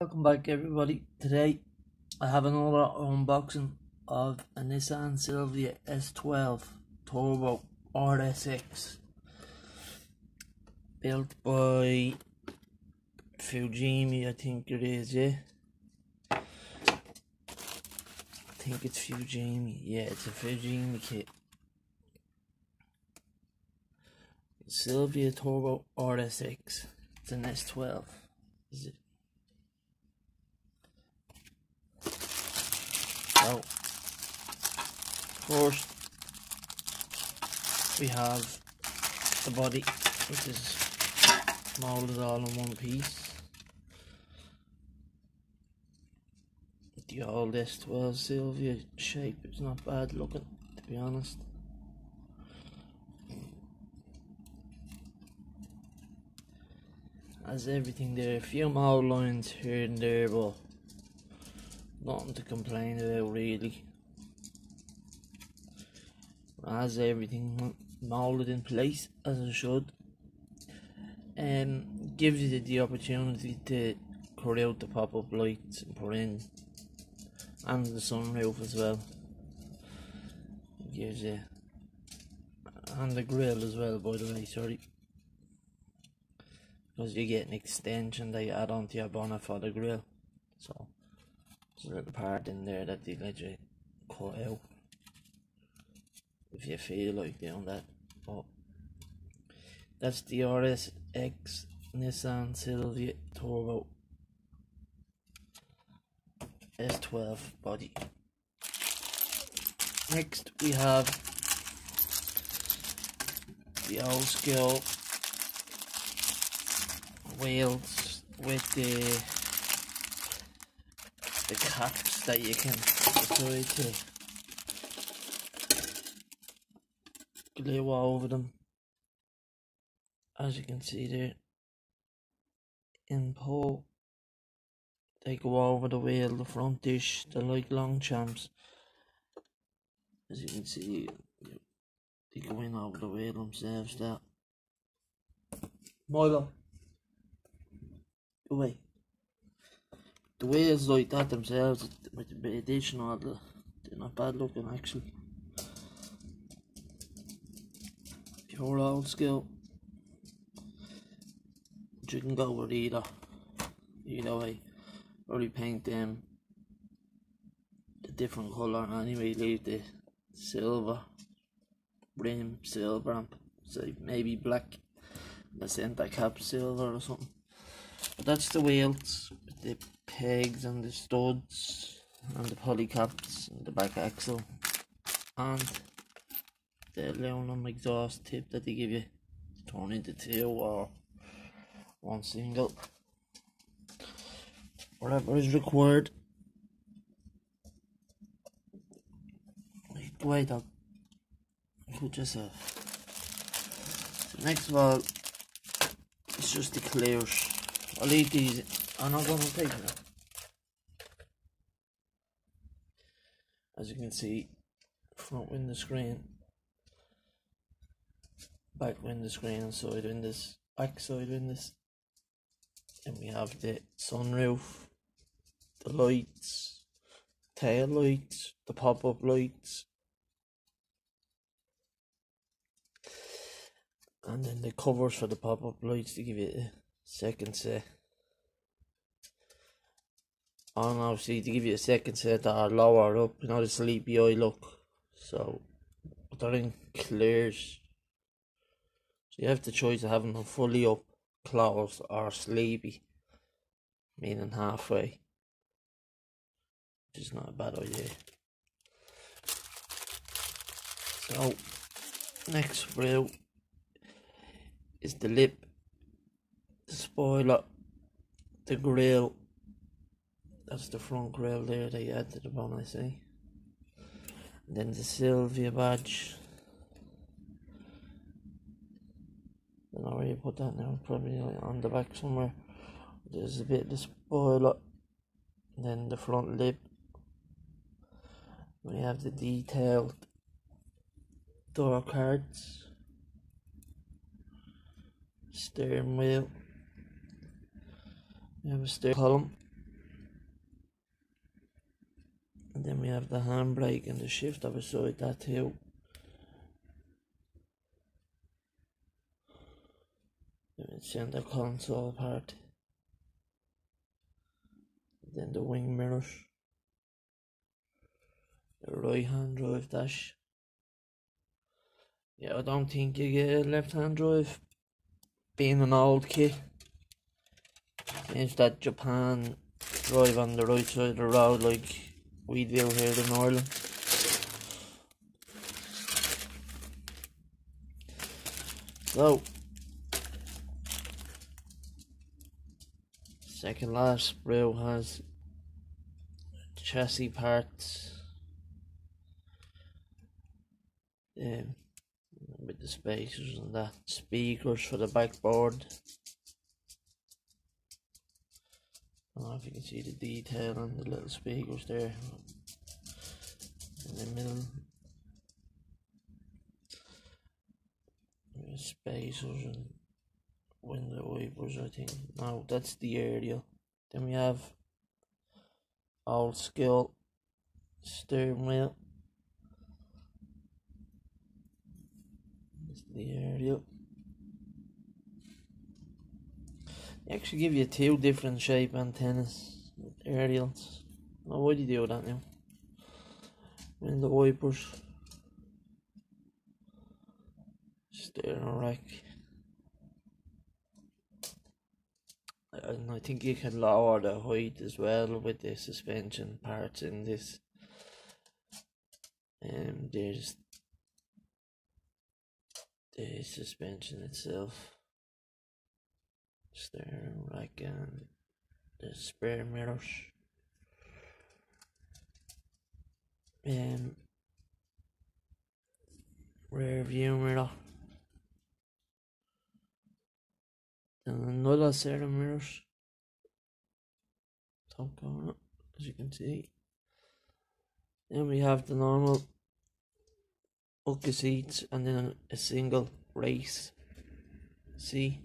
Welcome back everybody. Today I have another unboxing of a Nissan Silvia S12 Turbo RSX built by Fujimi I think it is, yeah. I think it's Fujimi, yeah it's a Fujimi kit. Silvia Turbo RSX, it's an S12, is it? So, first we have the body, which is molded all in one piece. The old S12 Silvia shape is not bad looking, to be honest. Has everything there, a few mold lines here and there, but Nothing to complain about really. As everything molded in place as it should. And um, gives you the opportunity to cut out the pop-up lights and put in and the sunroof as well. Gives you and the grill as well by the way, sorry. Because you get an extension that you add onto your bonnet for the grill. So little part in there that they let you cut out if you feel like doing that. But that's the RSX Nissan Silvia Turbo S12 body. Next we have the old school wheels with the the caps that you can decide to glue over them. As you can see there in pull they go over the wheel the front dish they're like Longchamps as you can see they go in over the wheel themselves that. Milo away the wheels like that themselves with the additional they're not bad looking actually pure old skill but you can go with either either way you paint them. A different colour anyway leave the silver. Rim silver amp so maybe black. The center cap silver or something. But that's the wheels the pegs and the studs and the polycaps and the back axle and the aluminum exhaust tip that they give you to turn into two or one single. Whatever is required. Wait up put yourself. Next of all it's just the clears. I'll leave these. I'm not going to take them as you can see front window screen back window screen and side windows back side windows. And we have the sunroof the lights tail lights the pop-up lights and then the covers for the pop-up lights to give you a second set and obviously to give you a second set that are lower up, you know the sleepy eye look. So they're in clears. So you have the choice of having them fully up closed or sleepy, meaning halfway. Which is not a bad idea. So next through is the lip, the spoiler, the grill that's the front grille there that you add to the bottom, I see. And then the Silvia badge. I don't know where you put that now, probably on the back somewhere. There's a bit of the spoiler. Then the front lip. We have the detailed door cards. Steering wheel. We have a steering column And then we have the handbrake and the shifter beside that hill too. The console part. Then the wing mirrors. The right hand drive dash. Yeah, I don't think you get a left hand drive being an old kid. It's that Japan drive on the right side of the road like we do here in Ireland. So, second last brew has chassis parts um, with the spacers and that, speakers for the backboard. I don't know if you can see the detail on the little speakers there in the middle. Spacers and window wipers, I think. No, that's the aerial. Then we have old skill steering wheel. That's the aerial. They actually give you two different shape antennas, aerials. Oh, why do you do that now? The wipers. Steering rack. And I think you can lower the height as well with the suspension parts in this. And um, there's the suspension itself steering um, rack and the spare mirrors and rear view mirror and another set of mirrors top corner as you can see. Then we have the normal bucket seats and then a single race see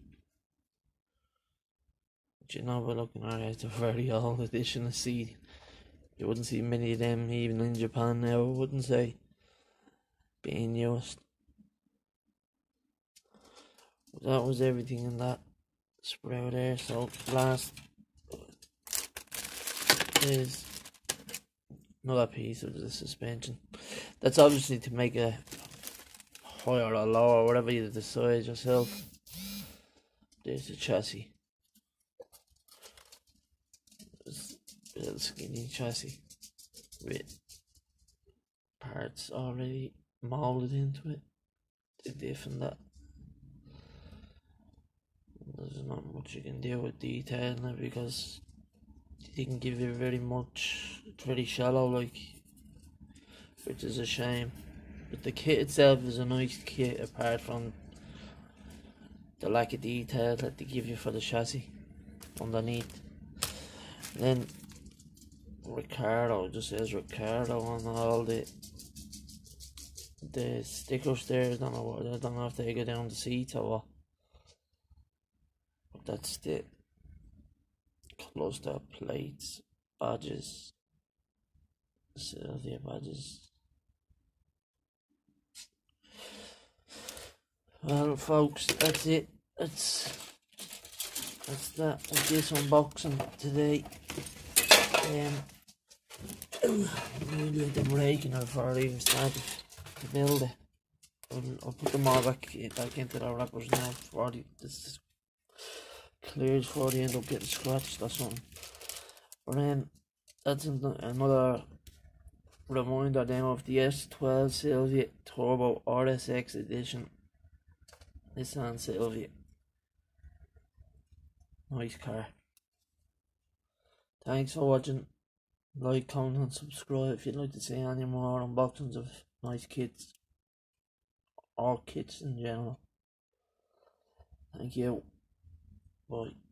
you know we're looking at it's a very old edition of seat. You wouldn't see many of them even in Japan now, I wouldn't say, being used. That was everything in that spray there, so last is another piece of the suspension. That's obviously to make a higher or lower, whatever you decide yourself. There's the chassis. Little skinny chassis with parts already molded into it. Diff and that. There's not much you can do with detail now because they didn't give you very much it's very shallow like which is a shame. But the kit itself is a nice kit apart from the lack of detail that they give you for the chassis underneath. Then Ricardo, just says Ricardo on all the the stickers there. I don't know what I don't know if they go down the seat or what. But that's it. Close the cluster plates, badges, Silvia badges. Well, folks, that's it. That's that's that this unboxing today. Um, really the breaking before I even started to build it. I'll, I'll put them all back, eh, back into the wrappers now before the, this clears before they end up getting scratched or something. But then that's another reminder then of the S12 Silvia Turbo RSX edition. Nissan Silvia. Nice car. Thanks for watching. Like, comment, and subscribe if you'd like to see any more unboxings of nice kits or kits in general. Thank you. Bye.